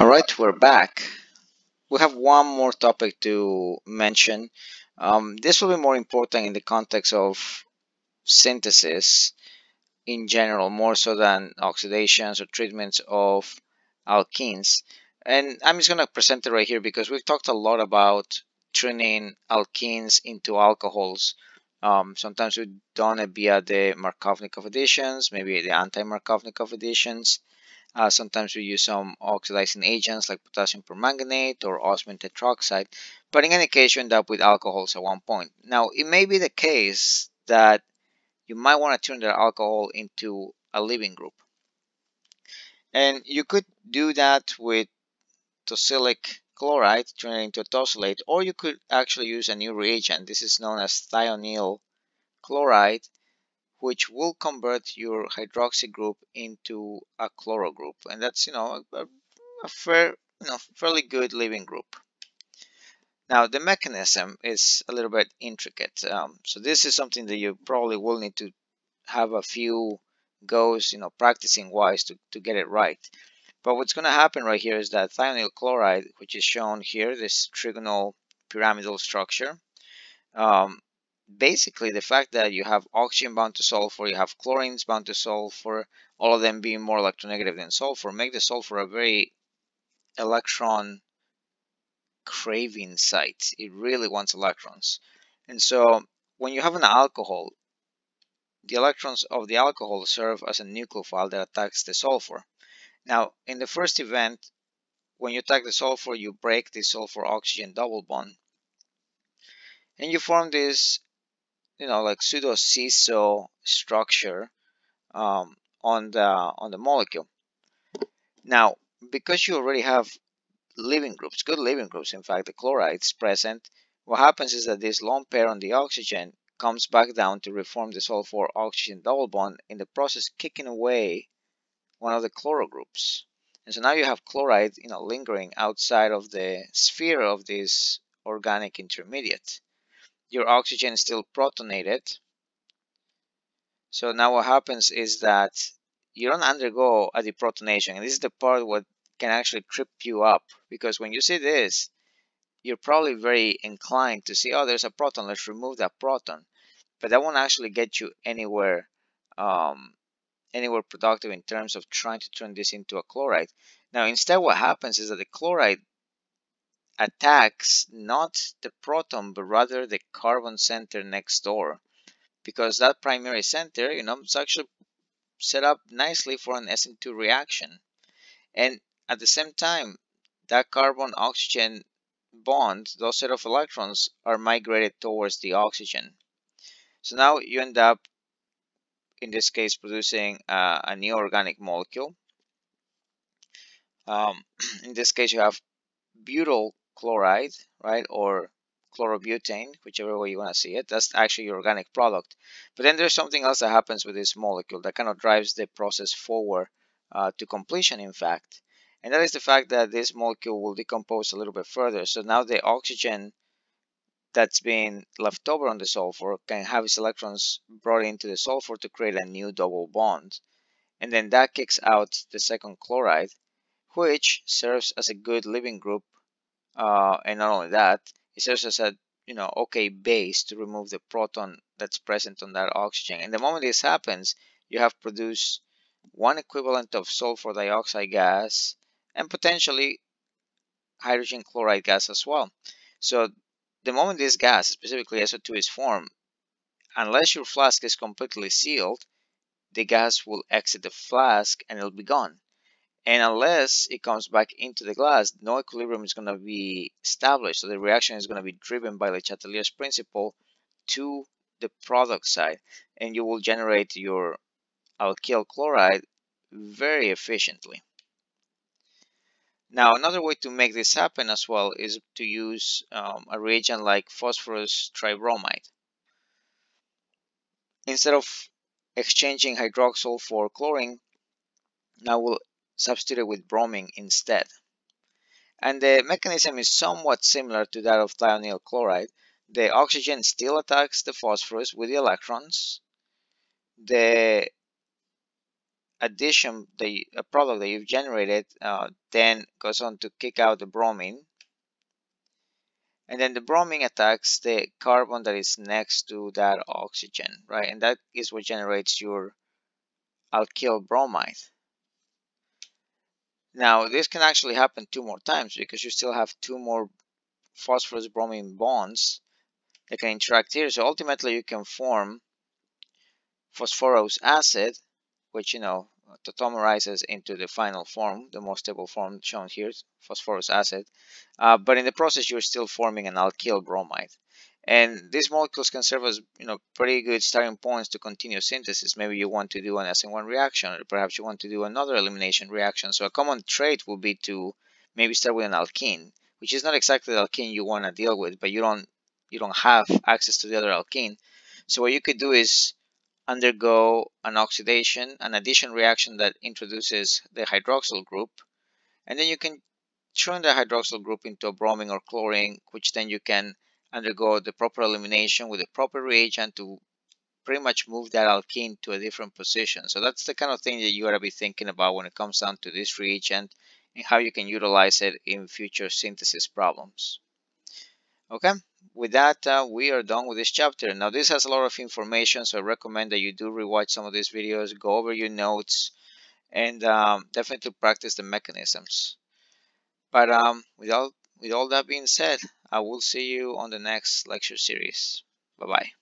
All right, we're back. We have one more topic to mention. Um, this will be more important in the context of synthesis in general, more so than oxidations or treatments of alkenes. And I'm just going to present it right here because we've talked a lot about turning alkenes into alcohols. Um, sometimes we've done it via the Markovnikov additions, maybe the anti-Markovnikov additions. Uh, sometimes we use some oxidizing agents like potassium permanganate or osmium tetroxide, but in any case you end up with alcohols at one point. Now it may be the case that you might want to turn that alcohol into a leaving group. And you could do that with tosylic chloride, turn it into a tosylate, or you could actually use a new reagent. This is known as thionyl chloride which will convert your hydroxy group into a chloro group and that's you know a, a fair you know fairly good leaving group. Now the mechanism is a little bit intricate. Um, so this is something that you probably will need to have a few goes you know practicing wise to, to get it right. But what's going to happen right here is that thionyl chloride which is shown here this trigonal pyramidal structure um, basically the fact that you have oxygen bound to sulfur, you have chlorines bound to sulfur, all of them being more electronegative than sulfur, make the sulfur a very electron craving site. It really wants electrons. And so when you have an alcohol, the electrons of the alcohol serve as a nucleophile that attacks the sulfur. Now, in the first event, when you attack the sulfur, you break the sulfur-oxygen double bond. And you form this you know like pseudo seesaw structure um, on the on the molecule. Now, because you already have leaving groups, good leaving groups, in fact, the chlorides present, what happens is that this lone pair on the oxygen comes back down to reform the sulfur oxygen double bond, in the process kicking away one of the chloro groups. And so now you have chloride, you know, lingering outside of the sphere of this organic intermediate your oxygen is still protonated. So now what happens is that you don't undergo a deprotonation. And this is the part what can actually trip you up because when you see this, you're probably very inclined to see, oh, there's a proton, let's remove that proton. But that won't actually get you anywhere um, anywhere productive in terms of trying to turn this into a chloride. Now, instead, what happens is that the chloride attacks not the proton but rather the carbon center next door. Because that primary center you know it's actually set up nicely for an SN2 reaction. And at the same time that carbon oxygen bond those set of electrons are migrated towards the oxygen. So now you end up in this case producing uh, a new organic molecule. Um, in this case you have butyl chloride, right, or chlorobutane, whichever way you want to see it. That's actually your organic product. But then there's something else that happens with this molecule that kind of drives the process forward uh, to completion, in fact. And that is the fact that this molecule will decompose a little bit further. So now the oxygen that's been left over on the sulfur can have its electrons brought into the sulfur to create a new double bond. And then that kicks out the second chloride, which serves as a good leaving group uh, and not only that, it serves as a you know okay base to remove the proton that's present on that oxygen. And the moment this happens, you have produced one equivalent of sulfur dioxide gas and potentially hydrogen chloride gas as well. So the moment this gas, specifically SO2, is formed, unless your flask is completely sealed, the gas will exit the flask and it'll be gone. And unless it comes back into the glass, no equilibrium is going to be established. So the reaction is going to be driven by Le Chatelier's principle to the product side. And you will generate your alkyl chloride very efficiently. Now, another way to make this happen as well is to use um, a reagent like phosphorus tribromide. Instead of exchanging hydroxyl for chlorine, now we'll substituted with bromine instead. And the mechanism is somewhat similar to that of thionyl chloride. The oxygen still attacks the phosphorus with the electrons. The addition, the product that you've generated, uh, then goes on to kick out the bromine. And then the bromine attacks the carbon that is next to that oxygen, right? And that is what generates your alkyl bromide. Now, this can actually happen two more times because you still have two more phosphorus bromine bonds that can interact here. So ultimately, you can form phosphorous acid, which you know tautomerizes into the final form, the most stable form shown here, phosphorous acid. Uh, but in the process, you're still forming an alkyl bromide. And these molecules can serve as you know pretty good starting points to continue synthesis. Maybe you want to do an SN1 reaction, or perhaps you want to do another elimination reaction. So a common trait would be to maybe start with an alkene, which is not exactly the alkene you want to deal with, but you don't you don't have access to the other alkene. So what you could do is undergo an oxidation, an addition reaction that introduces the hydroxyl group, and then you can turn the hydroxyl group into a bromine or chlorine, which then you can undergo the proper elimination with the proper reagent to pretty much move that alkene to a different position. So that's the kind of thing that you got to be thinking about when it comes down to this reagent and how you can utilize it in future synthesis problems. Okay, with that, uh, we are done with this chapter. Now, this has a lot of information, so I recommend that you do rewatch some of these videos, go over your notes, and um, definitely practice the mechanisms. But um, without with all that being said, I will see you on the next lecture series. Bye bye.